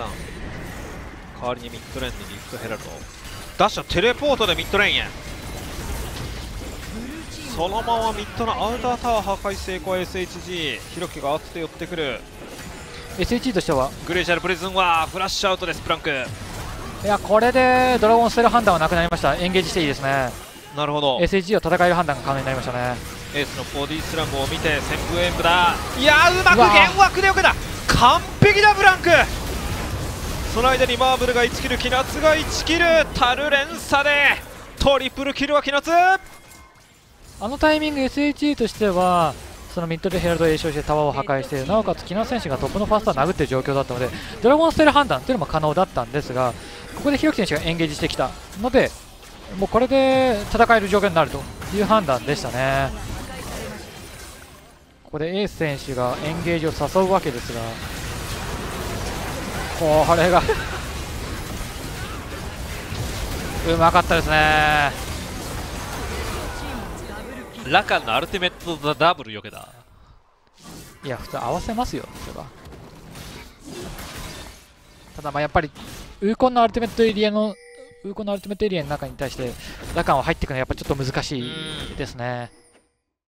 した代わりにミッドレーンにリフトヘラルドダッシュテレポートでミッドレーンへ。そのままミッドのアウタータワー破壊成功。SHG ヒロキがって寄ってくる。SHG としては。グレイシャルプリズンはフラッシュアウトですプランク。いやこれでドラゴンステル判断はなくなりました。エンゲージしていいですね。なるほど。SHG を戦える判断が可能になりましたね。エースのボディスラムを見て旋風演武だ。いやーうまく幻惑でよけた。完璧だブランクその間にマーブルが1キルキナツが1キル。タル連鎖でトリプルキルはキナツ。あのタイミング SHG としてはそのミッドでヘラルドを栄唱してタワーを破壊してなおかつ木野選手がトップのファーストを殴っている状況だったのでドラゴンステル判断というのも可能だったんですがここで弘樹選手がエンゲージしてきたのでもうこれで戦える状況になるという判断でしたね。ここでエース選手がエンゲージを誘うわけですがこれが。うまかったですね。ラカンのアルティメットザダブルよけだいや普通合わせますよそれは。ただまあやっぱりウーコンのアルティメットエリアのウーコンのアルティメットエリアの中に対してラカンは入っていくのはやっぱちょっと難しいですね